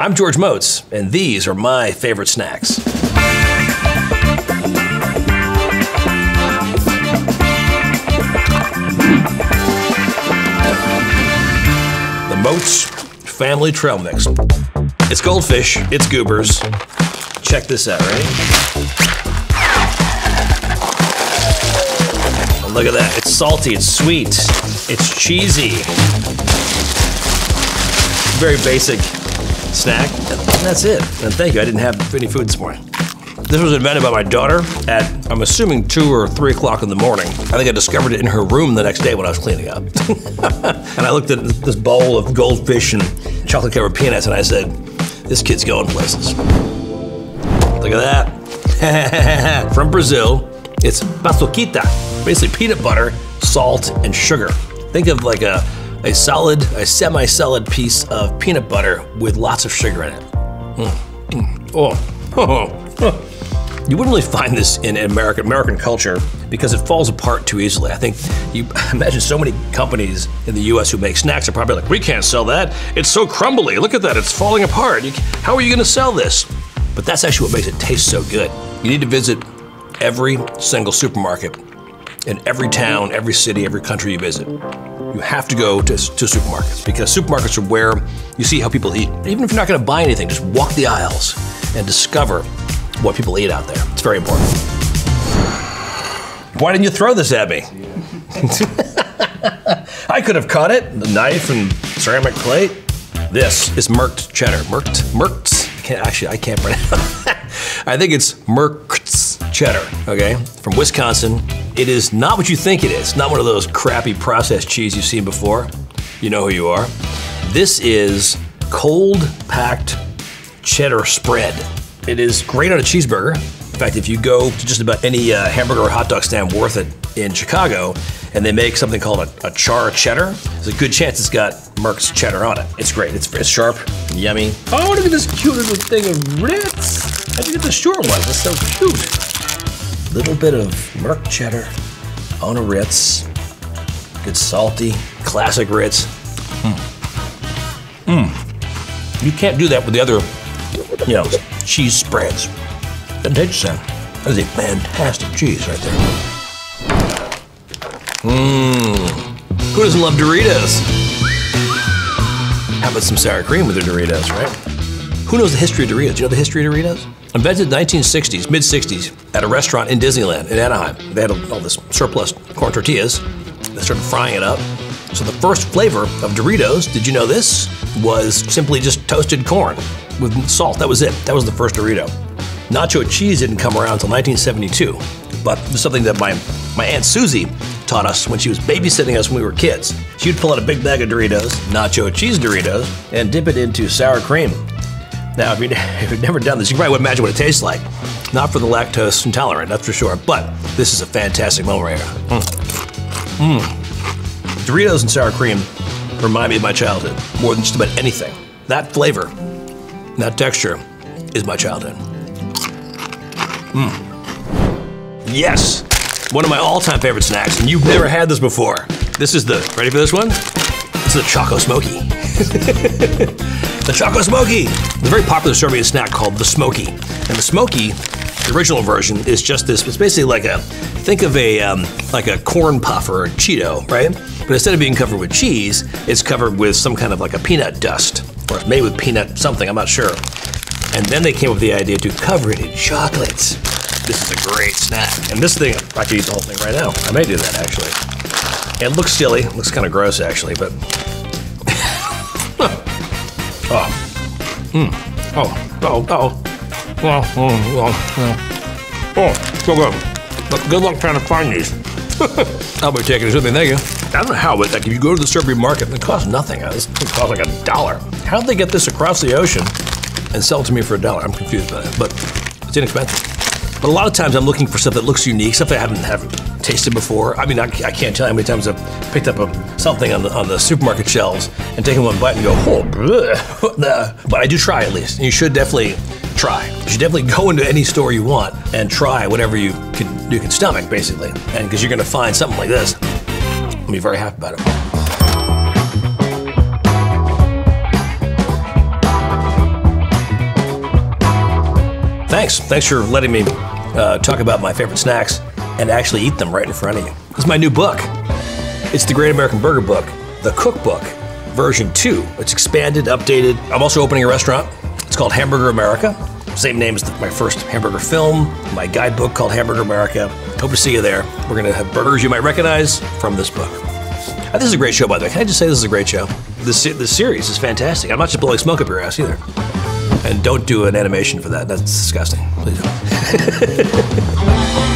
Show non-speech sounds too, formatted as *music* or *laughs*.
I'm George Motz, and these are my favorite snacks. The Motz Family Trail Mix. It's goldfish, it's goobers. Check this out, ready? Look at that. It's salty, it's sweet, it's cheesy. Very basic snack. And that's it. And thank you. I didn't have any food this morning. This was invented by my daughter at, I'm assuming, 2 or 3 o'clock in the morning. I think I discovered it in her room the next day when I was cleaning up. *laughs* and I looked at this bowl of goldfish and chocolate covered peanuts and I said, this kid's going places. Look at that. *laughs* From Brazil, it's paçoquita, basically peanut butter, salt, and sugar. Think of like a, a solid, a semi-solid piece of peanut butter with lots of sugar in it. Mm, mm. Oh, *laughs* You wouldn't really find this in American American culture because it falls apart too easily. I think you *laughs* imagine so many companies in the U.S. who make snacks are probably like, we can't sell that. It's so crumbly. Look at that. It's falling apart. How are you going to sell this? But that's actually what makes it taste so good. You need to visit every single supermarket in every town, every city, every country you visit. You have to go to, to supermarkets because supermarkets are where you see how people eat. Even if you're not going to buy anything, just walk the aisles and discover what people eat out there. It's very important. Why didn't you throw this at me? *laughs* I could have caught it, the knife and ceramic plate. This is Merkt cheddar. Merkt, Merkt. Can't, actually, I can't pronounce. *laughs* I think it's Merkt's cheddar. Okay, from Wisconsin. It is not what you think it is. Not one of those crappy processed cheese you've seen before. You know who you are. This is cold packed cheddar spread. It is great on a cheeseburger. In fact, if you go to just about any uh, hamburger or hot dog stand worth it in Chicago, and they make something called a, a char cheddar, there's a good chance it's got Merkt's cheddar on it. It's great. It's, it's sharp, yummy. Oh, look at this cute little thing of Ritz. How'd you get the short one? That's so cute. Little bit of Merck cheddar on a Ritz. Good salty, classic Ritz. Mmm. Mmm. You can't do that with the other, you know, cheese spreads. Doesn't taste the. That is a fantastic cheese right there. Mmm. Who doesn't love Doritos? How about some sour cream with the Doritos, right? Who knows the history of Doritos? Do you know the history of Doritos? Invented in the 1960s, mid 60s, at a restaurant in Disneyland in Anaheim. They had all this surplus corn tortillas. They started frying it up. So the first flavor of Doritos, did you know this? Was simply just toasted corn with salt. That was it. That was the first Dorito. Nacho cheese didn't come around until 1972, but it was something that my, my Aunt Susie taught us when she was babysitting us when we were kids. She'd pull out a big bag of Doritos, nacho cheese Doritos, and dip it into sour cream. Now, if, you, *laughs* you've never done this, you probably wouldn't imagine what it tastes like. Not for the lactose intolerant, that's for sure, but this is a fantastic moment right here. Mmm. Mm. Doritos and sour cream remind me of my childhood more than just about anything. That flavor, that texture is my childhood. Mmm. Yes! One of my all-time favorite snacks, and you've never had this before. This is the, ready for this one? Is the Choco Smoki. *laughs* the Choco Smoki! The very popular Serbian snack called the Smoki. And the Smoki, the original version, is just this, it's basically like a, think of a, um, like a corn puff or a Cheeto, right? But instead of being covered with cheese, it's covered with some kind of like a peanut dust, or it's made with peanut something, I'm not sure. And then they came up with the idea to cover it in chocolate. This is a great snack. And this thing, I could eat the whole thing right now. I may do that actually. It looks silly, it looks kind of gross actually, but. *laughs* oh. Mm. Oh, oh, oh. Oh, oh, oh, oh, so good. But good luck trying to find these. *laughs* I'll be taking this with me, thank you. I don't know how, but like if you go to the Serbian market, it costs nothing. It costs like a dollar. How did they get this across the ocean and sell it to me for a dollar? I'm confused by that, but it's inexpensive. But a lot of times I'm looking for stuff that looks unique, stuff I haven't haven't tasted before. I mean, I, I can't tell you how many times I've picked up a, something on the on the supermarket shelves and taken one bite and go, oh, bleh. *laughs* but I do try at least. And you should definitely try. You should definitely go into any store you want and try whatever you can you can stomach, basically. And because you're going to find something like this, I'll be very happy about it. Thanks. Thanks for letting me uh, talk about my favorite snacks and actually eat them right in front of you. It's my new book. It's the Great American Burger Book, the cookbook, version two. It's expanded, updated. I'm also opening a restaurant. It's called Hamburger America. Same name as my first hamburger film, my guidebook called Hamburger America. Hope to see you there. We're going to have burgers you might recognize from this book. Uh, this is a great show, by the way. Can I just say this is a great show? This, this series is fantastic. I'm not just blowing smoke up your ass either. And don't do an animation for that. That's disgusting. Please *laughs* don't.